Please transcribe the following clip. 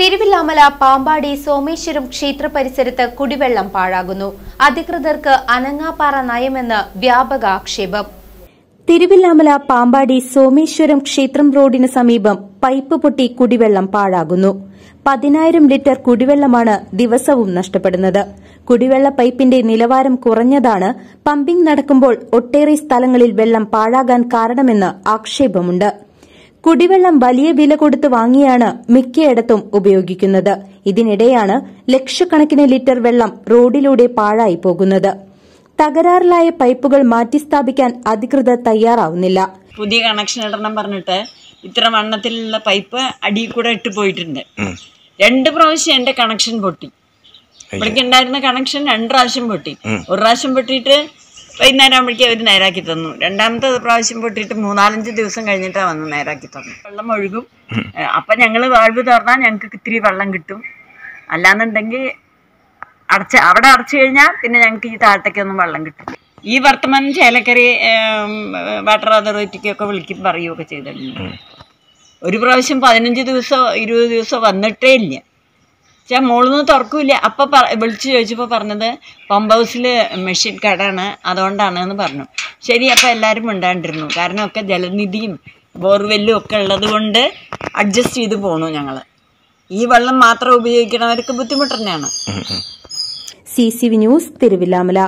തിരുവില്ലാമല പാമ്പാടി സോമേശ്വരം ക്ഷേത്ര പരിസരത്ത് കുടിവെള്ളം പാഴാകുന്നു. അധികൃതർക്ക് അനങ്ങാപ്പാറ നയമെന്ന് വ്യാപക ആക്ഷേപം. തിരുവില്ലാമല പാമ്പാടി സോമേശ്വരം ക്ഷേത്രം റോഡിന് സമീപം പൈപ്പ് പൊട്ടി കുടിവെള്ളം പാഴാകുന്നു. പതിനായിരം ലിറ്റർ കുടിവെള്ളമാണ് ദിവസവും നഷ്ടപ്പെടുന്നത്. കുടിവെള്ള പൈപ്പിന്റെ നിലവാരം കുറഞ്ഞതാണ്. പമ്പിംഗ് നടക്കുമ്പോൾ ഒട്ടേറെ സ്ഥലങ്ങളിൽ വെള്ളം പാഴാകാൻ കാരണമെന്ന് ആക്ഷേപമുണ്ട്. കുടിവെള്ളം വലിയ വില കൊടുത്ത് വാങ്ങിയാണ് മിക്കയിടത്തും ഉപയോഗിക്കുന്നത്. ഇതിനിടെയാണ് ലക്ഷക്കണക്കിന് ലിറ്റർ വെള്ളം റോഡിലൂടെ പാഴായി പോകുന്നത്. തകരാറിലായ പൈപ്പുകൾ മാറ്റിസ്ഥാപിക്കാൻ അധികൃതർ തയ്യാറാവുന്നില്ല. പുതിയ കണക്ഷൻ ഇടണം പറഞ്ഞിട്ട് ഇത്ര വണ്ണത്തിലുള്ള പൈപ്പ് അടിയിൽ കൂടെ ഇട്ട് പോയിട്ടുണ്ട്. രണ്ട് പ്രാവശ്യം എന്റെ കണക്ഷൻ പൊട്ടി. ഇവിടേക്ക് ഉണ്ടായിരുന്ന കണക്ഷൻ രണ്ട് പ്രാവശ്യം പൊട്ടി. ഒരു പ്രാവശ്യം പൊട്ടിയിട്ട് വൈകുന്നേരം ആകുമ്പോഴേക്കും അവർ നേരാക്കി തന്നു. രണ്ടാമത്തെ പ്രാവശ്യം പൊട്ടിയിട്ട് മൂന്നാലഞ്ച് ദിവസം കഴിഞ്ഞിട്ടാണ് വന്ന് നേരാക്കി തന്നു. വെള്ളം ഒഴുകും. അപ്പം ഞങ്ങൾ വാൾവ് തുറന്നാൽ ഞങ്ങൾക്ക് ഇത്തിരി വെള്ളം കിട്ടും. അല്ലാന്നുണ്ടെങ്കിൽ അടച്ച അവിടെ അടച്ചു കഴിഞ്ഞാൽ പിന്നെ ഞങ്ങൾക്ക് ഈ താഴത്തേക്കൊന്നും വെള്ളം കിട്ടും. ഈ വർത്തമാനം ചേലക്കറി വാട്ടർ അതോറിറ്റിക്കൊക്കെ വിളിക്കും പറയുകയൊക്കെ ചെയ്തിട്ടുണ്ട്. ഒരു പ്രാവശ്യം പതിനഞ്ച് ദിവസം ഇരുപത് ദിവസം വന്നിട്ടേ ഇല്ല. പക്ഷേ മോളൊന്നും തുറക്കൂല അപ്പം വിളിച്ച് ചോദിച്ചപ്പോൾ പറഞ്ഞത് പമ്പ് ഹൗസിൽ മെഷീൻ കടാണ് അതുകൊണ്ടാണ് എന്ന് പറഞ്ഞു. ശരി അപ്പൊ എല്ലാവരും മിണ്ടാണ്ടിരുന്നു. കാരണം ഒക്കെ ജലനിധിയും ബോർവെല്ലും ഒക്കെ ഉള്ളത് കൊണ്ട് അഡ്ജസ്റ്റ് ചെയ്ത് പോണു ഞങ്ങൾ ഈ വെള്ളം മാത്രം ഉപയോഗിക്കണവർക്ക് ബുദ്ധിമുട്ട് തന്നെയാണ്. C C V news Thiruvilwamala.